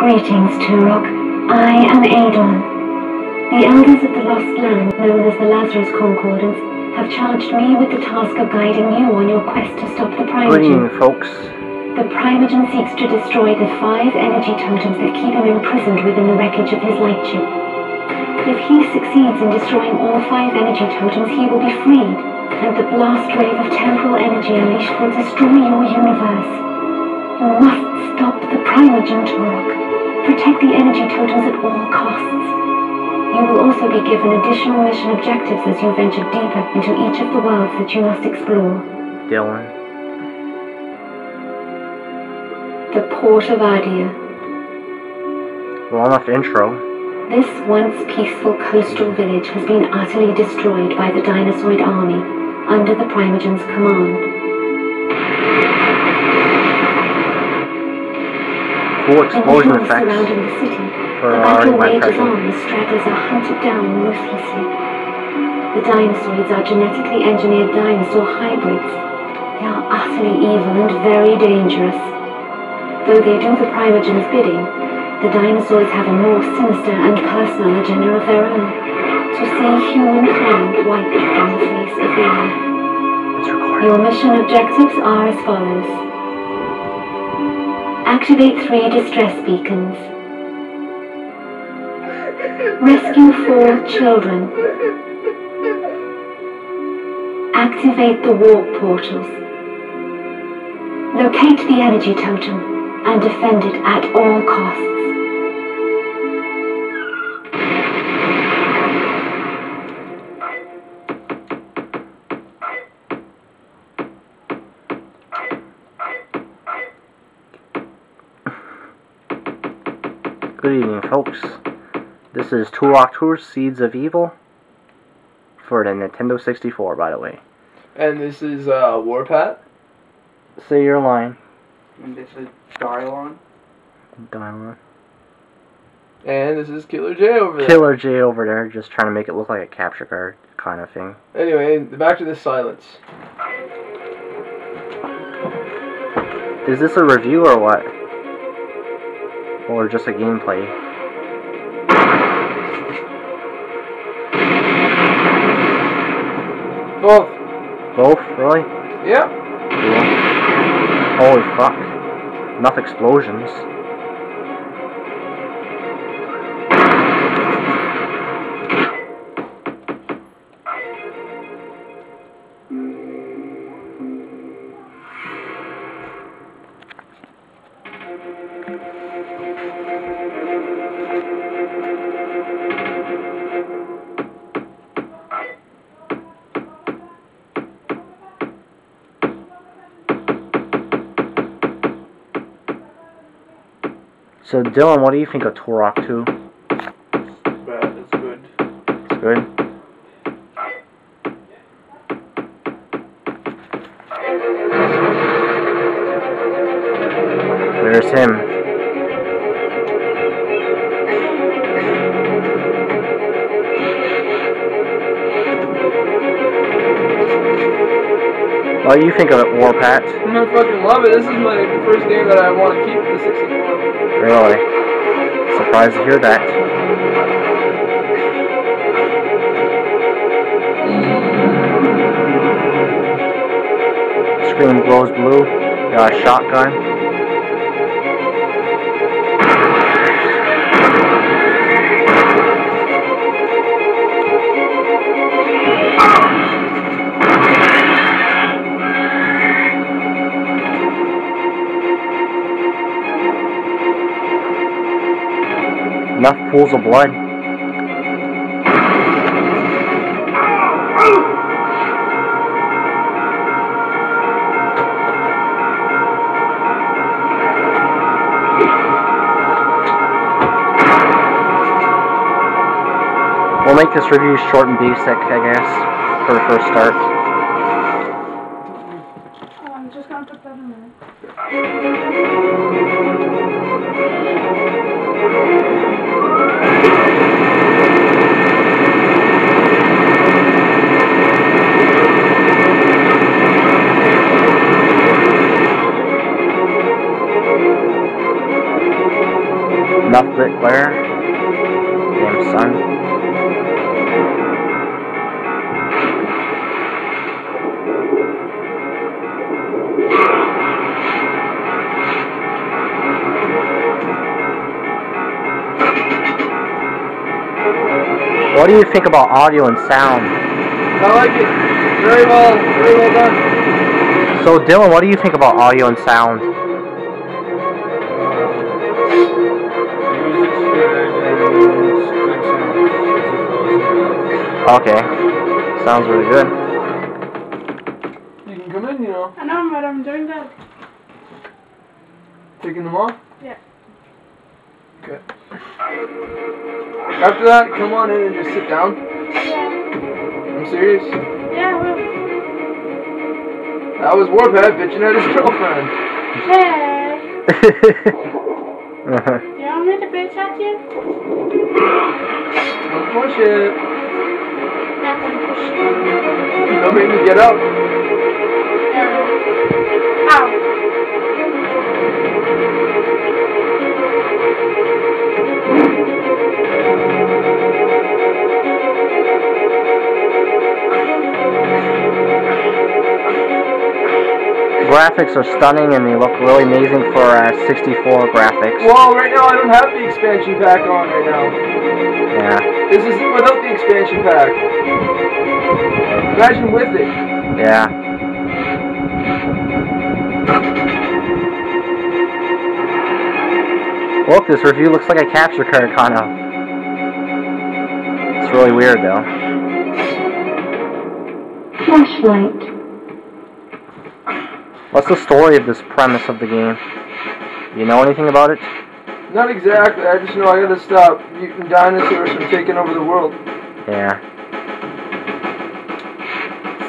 Greetings, Turok. I am Adon. The elders of the Lost Land, known as the Lazarus Concordance, have charged me with the task of guiding you on your quest to stop the Primogen. Greeting, folks. The Primogen seeks to destroy the five energy totems that keep him imprisoned within the wreckage of his light ship. If he succeeds in destroying all five energy totems, he will be freed, and the blast wave of temporal energy unleashed will destroy your universe. You must stop the Primogen, Turok. Protect the energy totems at all costs. You will also be given additional mission objectives as you venture deeper into each of the worlds that you must explore. Dylan. The Port of Adia. Well enough intro. This once peaceful coastal village has been utterly destroyed by the Dinosaur army under the Primogen's command. Cool explosion effects surrounding the city. for the already battle my wages impression. the stragglers are hunted down ruthlessly. The dinosaurs are genetically engineered dinosaur hybrids. They are utterly evil and very dangerous. Though they do the Primogen's bidding, the dinosaurs have a more sinister and personal agenda of their own. To see humankind wiped from the face of the earth. Your mission objectives are as follows. Activate three distress beacons. Rescue four children. Activate the warp portals. Locate the energy totem and defend it at all costs. Good evening, folks. This is Turok Tours Seeds of Evil for the Nintendo 64, by the way. And this is uh, Warpath. Say your line, And this is Darlon. Diamond. And this is Killer J over there. Killer J over there, just trying to make it look like a capture card kind of thing. Anyway, back to the silence. Is this a review or what? Or just a gameplay? Both. Both, really? Yeah. Cool. Holy fuck. Enough explosions. So Dylan, what do you think of Turok 2? Bad, it's good. It's good. There's him. What do you think of it, Warpat? I'm fucking love it. This is my first game that I want to keep for the 64. Really? Surprised to hear that. Screen glows blue. Got a shotgun. Enough pools of blood. We'll make this review short and basic, I guess, for the first start. Oh, I'm just gonna put that in there. Enough grit glare. Damn son. What do you think about audio and sound? I like it. Very well, very well done. So Dylan, what do you think about audio and sound? Okay. Sounds really good. You can come in, you know. I know, but I'm doing that. Taking them off? Yeah. Okay. After that, come on in and just sit down. Yeah. I'm serious. Yeah, well. That was Warpath bitching at his girlfriend. Hey. Do you want me to bitch at you? Don't push it. Pushing. Don't make me get up. Ow. Graphics are stunning and they look really amazing for uh, 64 graphics. Well, right now I don't have the expansion pack on right now. Yeah, This is without the expansion pack. Imagine with it. yeah. Look, this review looks like a capture card, kind of. It's really weird, though. Flashlight. What's the story of this premise of the game? You know anything about it? Not exactly. I just know I gotta stop mutant dinosaurs from taking over the world. Yeah.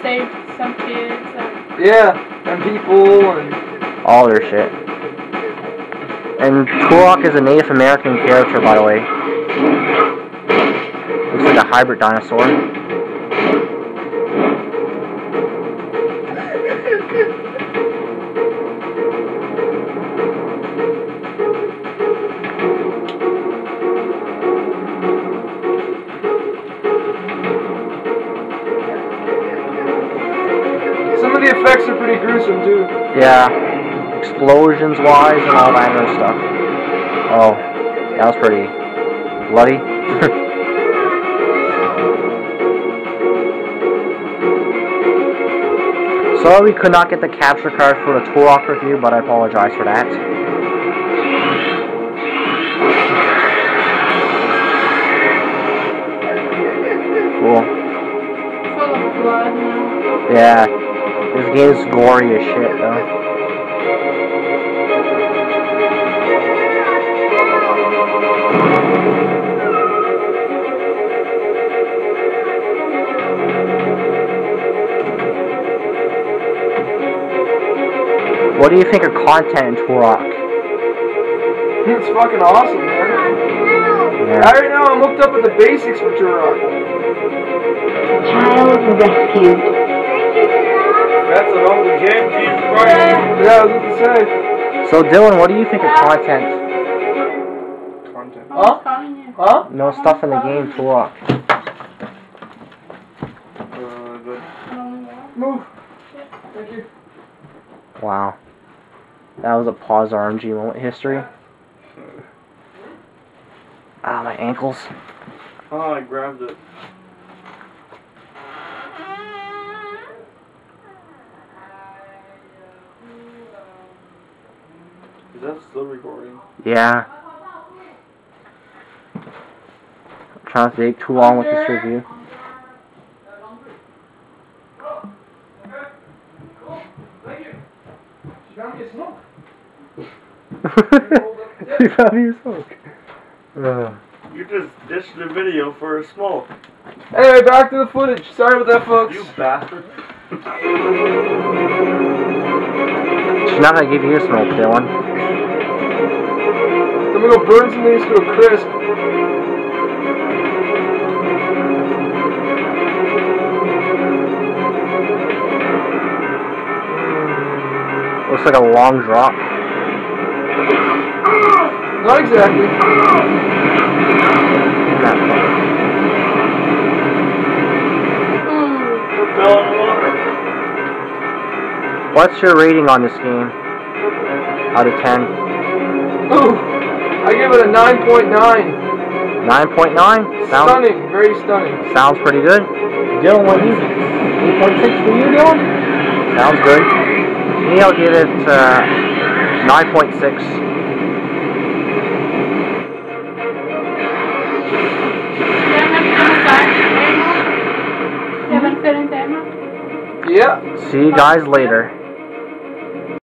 Save some kids. And Yeah, and people and All their shit. And Turok is a Native American character, by the way. Looks like a hybrid dinosaur. Are pretty too. Yeah. Explosions wise and all that other stuff. Oh, that was pretty bloody. Sorry we could not get the capture card for the Turok review, but I apologize for that. Cool. full of blood now. Yeah. This game's gory as shit, though. What do you think of content in Turok? It's fucking awesome, man. Yeah. Right now I'm hooked up with the basics for Turok. Child rescued. That's an old game, Jesus Yeah, I was about to say. So Dylan, what do you think of content? Content. I was calling you. Huh? No stuff in the game, Turok. Uh, good. I don't know why. Move. Thank you. Wow. That was a pause RNG moment history. Ah, my ankles. Oh, I grabbed it. Is that still recording? Yeah. I'm trying to take too long with this review. She found me a smoke. you found me a smoke. Uh, You just ditched the video for a smoke. Anyway, back to the footage. Sorry about that, folks. You bastard. she's not gonna give you a smoke, Dylan. I'm gonna go burn some things to a crisp. Looks like a long drop. Not exactly. Not quite. Fell in the water. What's your rating on this game? Out of 10? Ooh, I give it a 9.9. 9.9? Sounds, Stunning, very stunning. sounds pretty good. Dylan, what you? 8.6 for you, Dylan? Sounds good. Me, I'll give it uh, 9.6. Seven, seven, seven. Yeah. See you guys later.